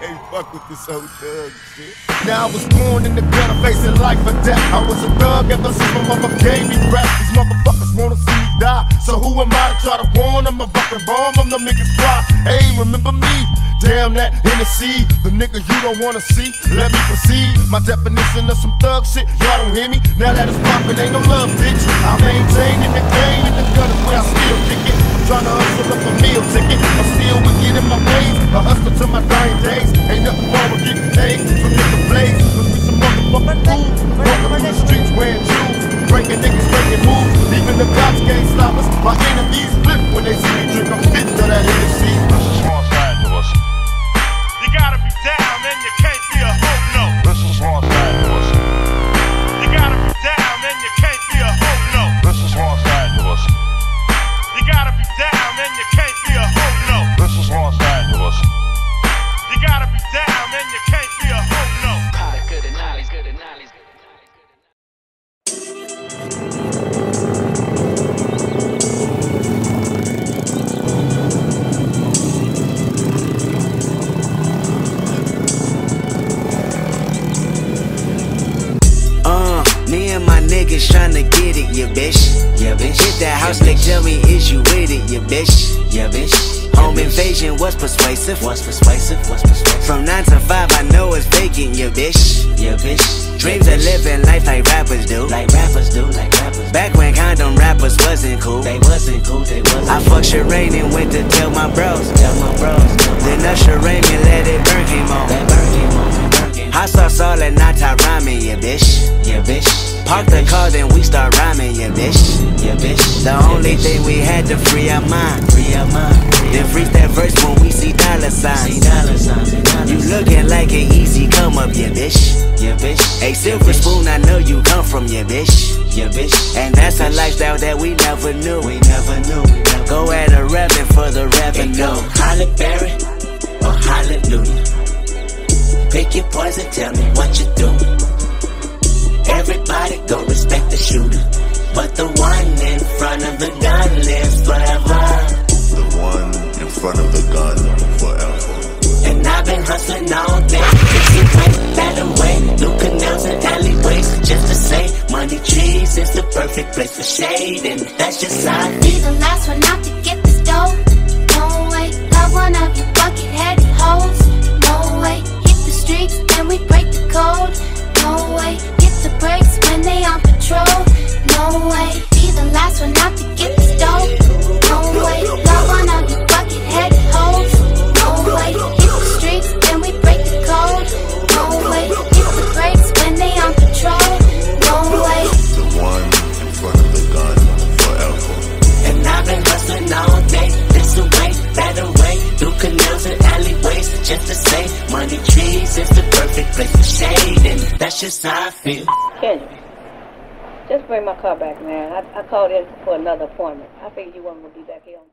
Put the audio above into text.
can't fuck with this old thug shit. Now I was born in the gutter facing life or death. I was a thug ever since my mother gave me rap. These motherfuckers wanna see me die. So who am I to try to warn them? A fucking bomb them, the niggas cry. Hey, remember me? Damn that Hennessy, the nigga you don't wanna see. Let me proceed. My definition of some thug shit, y'all don't hear me. Now that it's poppin', ain't no love, bitch. I maintain in the game, in the gutter where I you can't be a hoe, no. This is Los Angeles. You gotta be down, then you can't be a hoe, no. Uh, me and my niggas tryna get it, yeah, bitch. Yeah, bitch. Hit that house, they tell me, is you with it, yeah, bitch. Yeah, bitch. Home invasion was persuasive. Was persuasive. Was persuasive. From nine to five, I know it's vacant, yeah, bitch. Yeah, bitch. Dreams of living life like rappers do. Like rappers do, like wrappers. Back when condom rappers wasn't cool. They wasn't cool, they wasn't. I fucked Sherane and went to tell my bros. Tell my bros. Then Usher Raymond let it burn came on. That burn came on. Burn came on. Hot sauce all and not Top Ramen, yeah, bitch. Yeah, bitch. Park the car, then we start rhyming, yeah, bitch. Yeah, bitch. The only thing we had to free our mind. Free our mind. Then freeze that verse when we see dollar signs. See dollar signs. You looking like an easy come up, yeah, bitch. Yeah, bitch. A silver spoon, I know you come from, yeah, bitch. Yeah, bitch. And that's a lifestyle that we never knew. We never knew. Go at a revenue for the revenue. Halle Berry Pick your tell me what you do. Everybody go respect the shooter. But the one in front of the gun lives forever. The one in front of the gun forever. And I've been hustling all day. Fixing way, better way. New canals and alleyways. Just to say, money trees is the perfect place for shade. And that's just how I Be the last one out to get a way, way. Through canals and alleyways. Just to say, money trees is the perfect place for shade. And that's just how I feel. Kendrick, just bring my car back, man. I, I called in for another appointment. I figured you gonna be back here on.